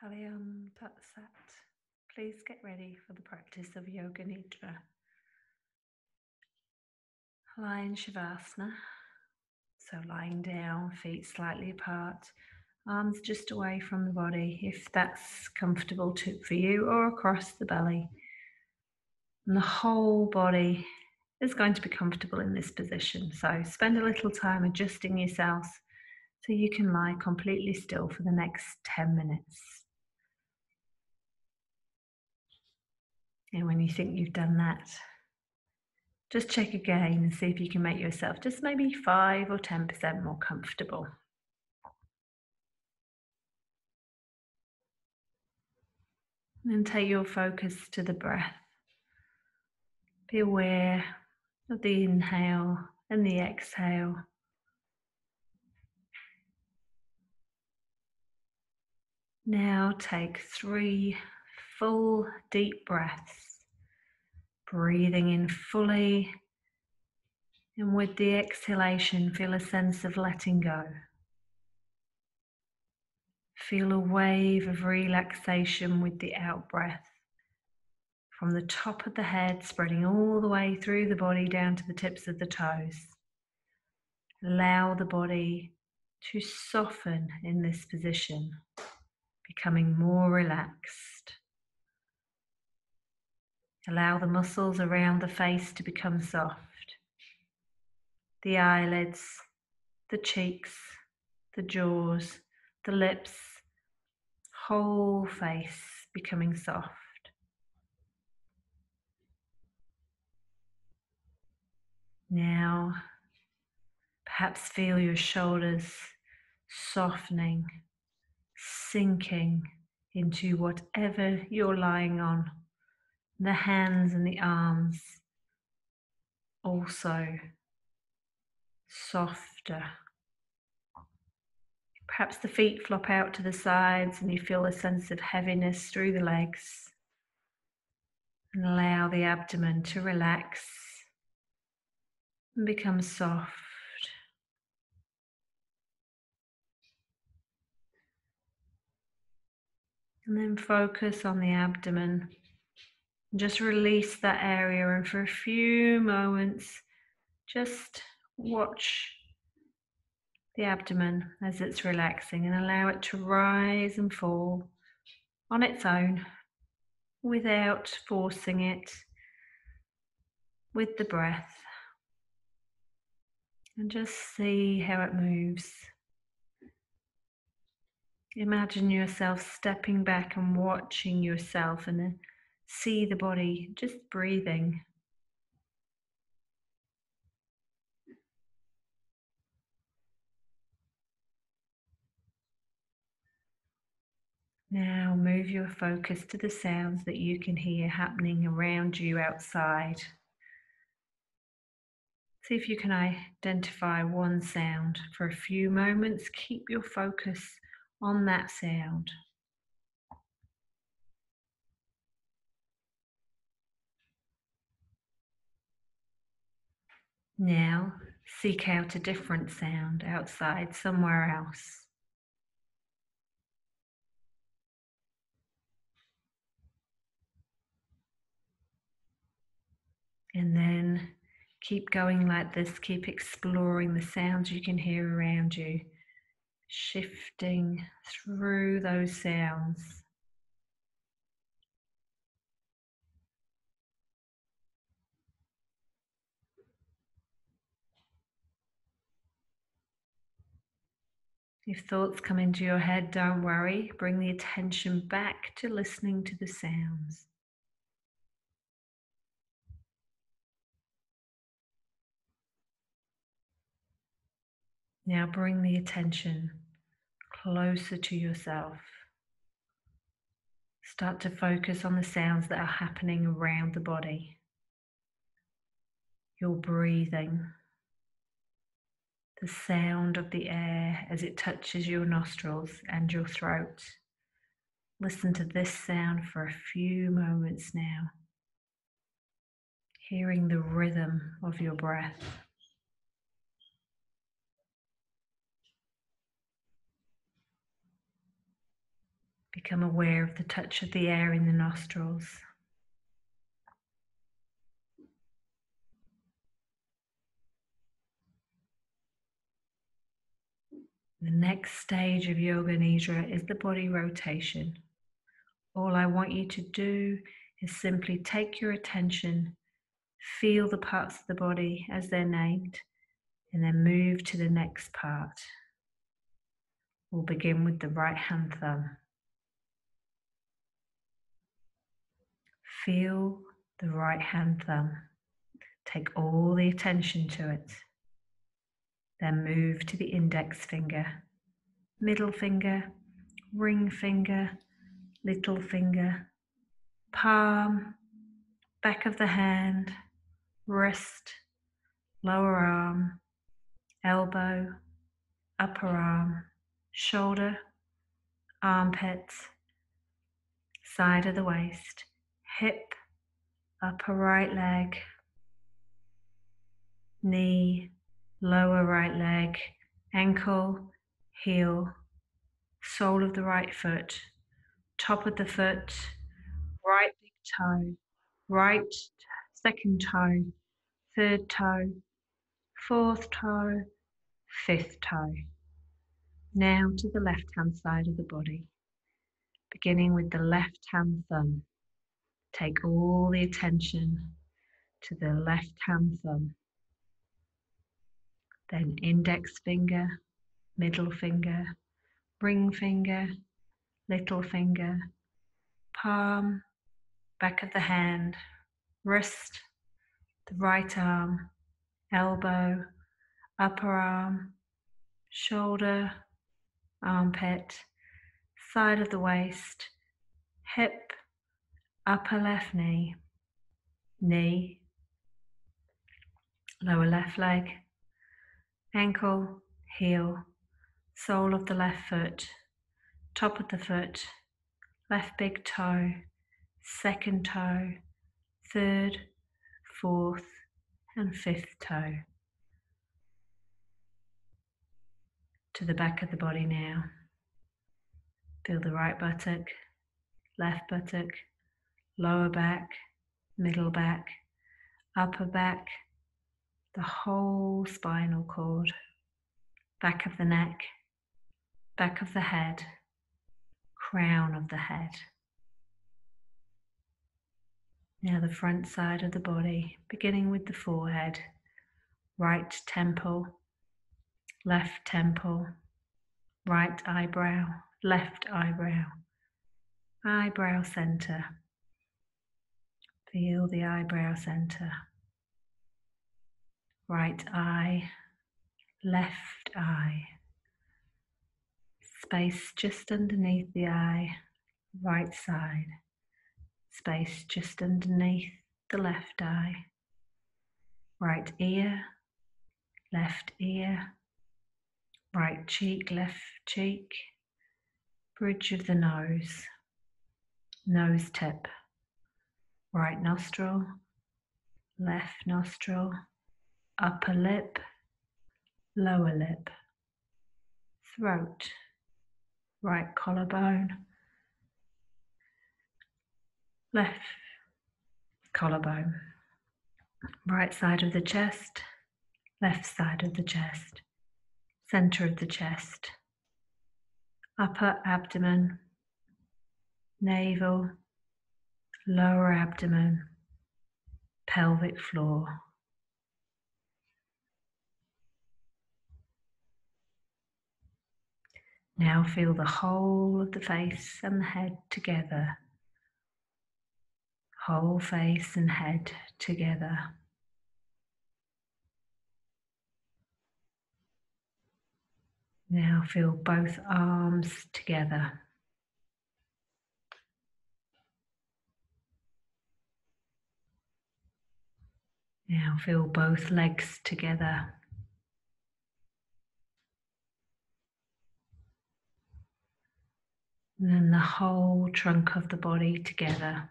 Hari Om Tat Sat. Please get ready for the practice of Yoga Nidra. Lie in Shavasana. So lying down, feet slightly apart, arms just away from the body if that's comfortable to, for you, or across the belly. And the whole body is going to be comfortable in this position. So spend a little time adjusting yourself so you can lie completely still for the next 10 minutes. And when you think you've done that, just check again and see if you can make yourself just maybe 5 or 10% more comfortable. And then take your focus to the breath. Be aware of the inhale and the exhale. Now take three full deep breaths, breathing in fully. And with the exhalation, feel a sense of letting go. Feel a wave of relaxation with the out breath. From the top of the head, spreading all the way through the body down to the tips of the toes. Allow the body to soften in this position, becoming more relaxed. Allow the muscles around the face to become soft. The eyelids, the cheeks, the jaws, the lips, whole face becoming soft. Now, perhaps feel your shoulders softening, sinking into whatever you're lying on the hands and the arms also softer. Perhaps the feet flop out to the sides and you feel a sense of heaviness through the legs. And allow the abdomen to relax and become soft. And then focus on the abdomen just release that area, and for a few moments, just watch the abdomen as it's relaxing and allow it to rise and fall on its own without forcing it with the breath. And just see how it moves. Imagine yourself stepping back and watching yourself and see the body just breathing. Now move your focus to the sounds that you can hear happening around you outside. See if you can identify one sound for a few moments. Keep your focus on that sound. Now seek out a different sound outside somewhere else. And then keep going like this, keep exploring the sounds you can hear around you, shifting through those sounds. If thoughts come into your head, don't worry. Bring the attention back to listening to the sounds. Now bring the attention closer to yourself. Start to focus on the sounds that are happening around the body. Your breathing the sound of the air as it touches your nostrils and your throat. Listen to this sound for a few moments now, hearing the rhythm of your breath. Become aware of the touch of the air in the nostrils. The next stage of Yoga Nidra is the body rotation. All I want you to do is simply take your attention, feel the parts of the body as they're named, and then move to the next part. We'll begin with the right hand thumb. Feel the right hand thumb. Take all the attention to it. Then move to the index finger, middle finger, ring finger, little finger, palm, back of the hand, wrist, lower arm, elbow, upper arm, shoulder, armpits, side of the waist, hip, upper right leg, knee, lower right leg, ankle, heel, sole of the right foot, top of the foot, right big toe, right second toe, third toe, fourth toe, fifth toe. Now to the left hand side of the body, beginning with the left hand thumb. Take all the attention to the left hand thumb then index finger, middle finger, ring finger, little finger, palm, back of the hand, wrist, the right arm, elbow, upper arm, shoulder, armpit, side of the waist, hip, upper left knee, knee, lower left leg, ankle, heel, sole of the left foot, top of the foot, left big toe, second toe, third, fourth, and fifth toe. To the back of the body now. Feel the right buttock, left buttock, lower back, middle back, upper back, the whole spinal cord, back of the neck, back of the head, crown of the head. Now the front side of the body, beginning with the forehead, right temple, left temple, right eyebrow, left eyebrow, eyebrow center. Feel the eyebrow center right eye, left eye, space just underneath the eye, right side, space just underneath the left eye, right ear, left ear, right cheek, left cheek, bridge of the nose, nose tip, right nostril, left nostril, upper lip, lower lip, throat, right collarbone, left collarbone, right side of the chest, left side of the chest, center of the chest, upper abdomen, navel, lower abdomen, pelvic floor. Now feel the whole of the face and the head together. Whole face and head together. Now feel both arms together. Now feel both legs together. And then the whole trunk of the body together.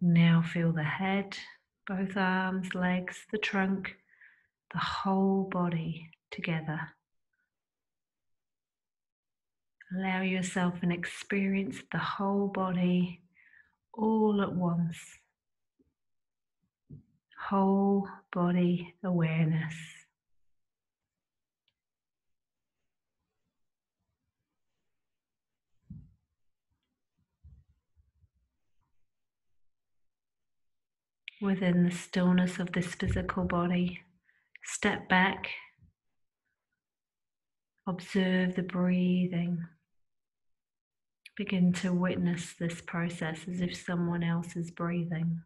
Now feel the head, both arms, legs, the trunk, the whole body together. Allow yourself an experience the whole body all at once. Whole body awareness. Within the stillness of this physical body, step back, observe the breathing. Begin to witness this process as if someone else is breathing.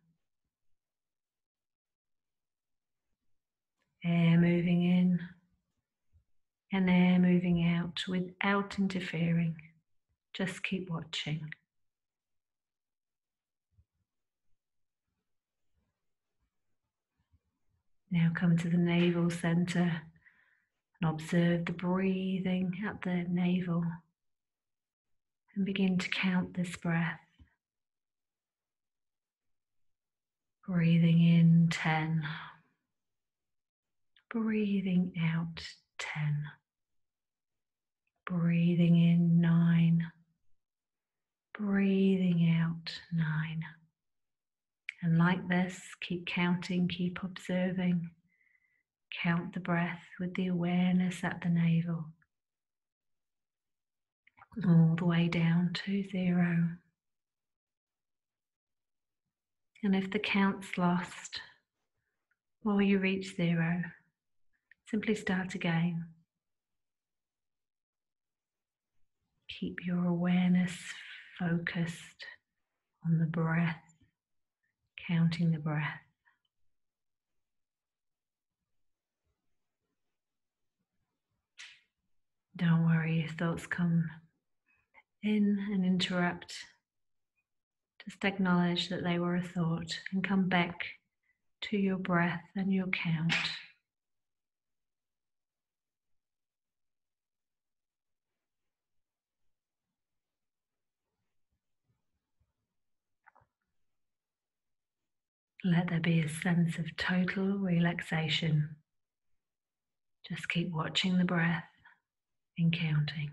Air moving in and air moving out without interfering. Just keep watching. Now come to the navel center and observe the breathing at the navel and begin to count this breath. Breathing in 10. Breathing out 10. Breathing in 9. Breathing out 9. And like this, keep counting, keep observing. Count the breath with the awareness at the navel all the way down to zero. And if the count's lost or you reach zero, simply start again. Keep your awareness focused on the breath, counting the breath. Don't worry if thoughts come in and interrupt. Just acknowledge that they were a thought and come back to your breath and your count. Let there be a sense of total relaxation. Just keep watching the breath and counting.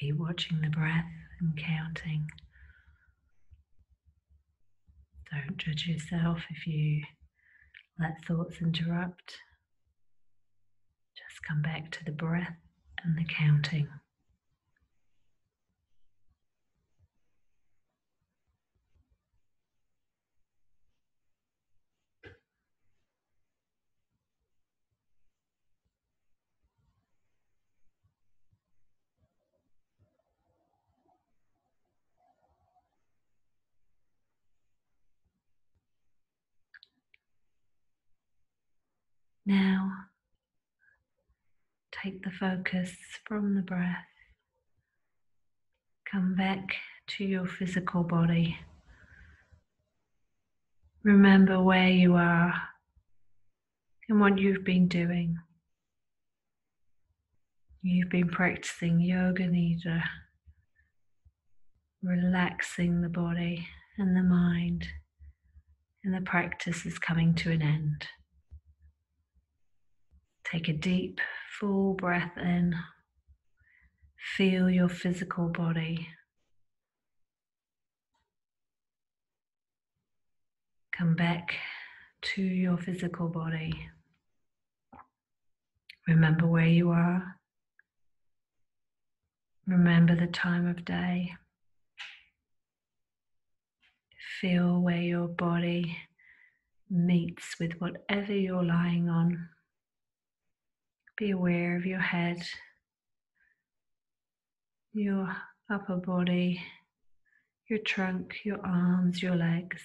Keep watching the breath and counting. Don't judge yourself if you let thoughts interrupt. Just come back to the breath and the counting. Now, take the focus from the breath. Come back to your physical body. Remember where you are and what you've been doing. You've been practicing Yoga Nidra, relaxing the body and the mind, and the practice is coming to an end. Take a deep, full breath in. Feel your physical body. Come back to your physical body. Remember where you are Remember the time of day. Feel where your body meets with whatever you're lying on. Be aware of your head, your upper body, your trunk, your arms, your legs.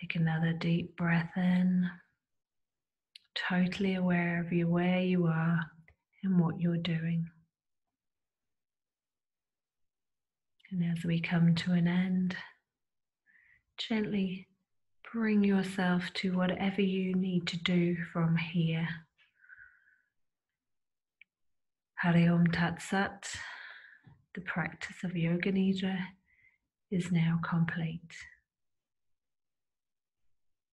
Take another deep breath in, totally aware of you where you are and what you're doing. And as we come to an end, gently bring yourself to whatever you need to do from here. Hari Om Tat Sat, the practice of Yoga Nidra is now complete.